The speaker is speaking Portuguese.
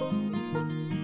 Música